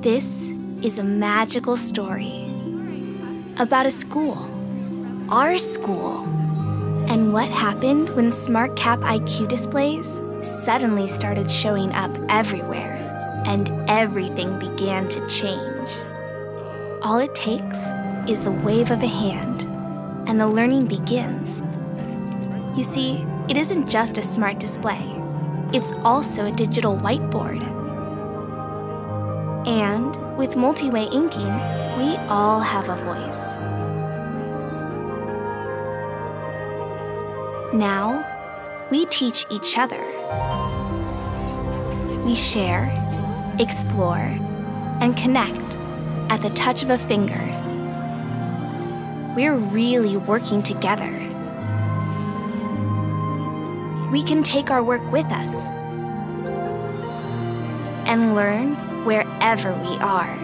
This is a magical story about a school, our school, and what happened when SMART kapp iQ displays suddenly started showing up everywhere and everything began to change. All it takes is the wave of a hand, and the learning begins. You see, it isn't just a smart display, it's also a digital whiteboard. And with multi-way inking, we all have a voice. Now, we teach each other. We share, explore, and connect at the touch of a finger. We're really working together. We can take our work with us and learn wherever we are.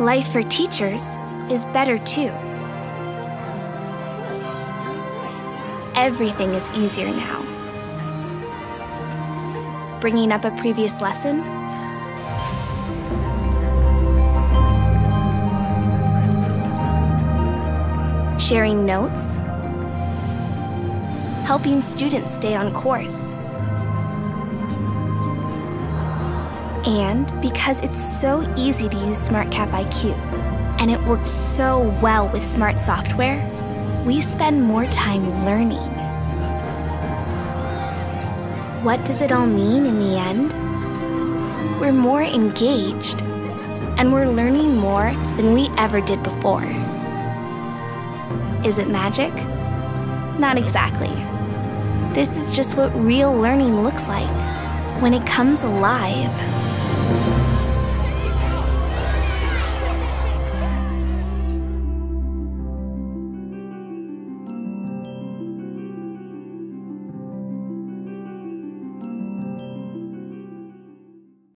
Life for teachers is better too. Everything is easier now. Bringing up a previous lesson? Sharing notes? Helping students stay on course? And because it's so easy to use SMART kapp iQ, and it works so well with smart software, we spend more time learning. What does it all mean in the end? We're more engaged, and we're learning more than we ever did before. Is it magic? Not exactly. This is just what real learning looks like when it comes alive.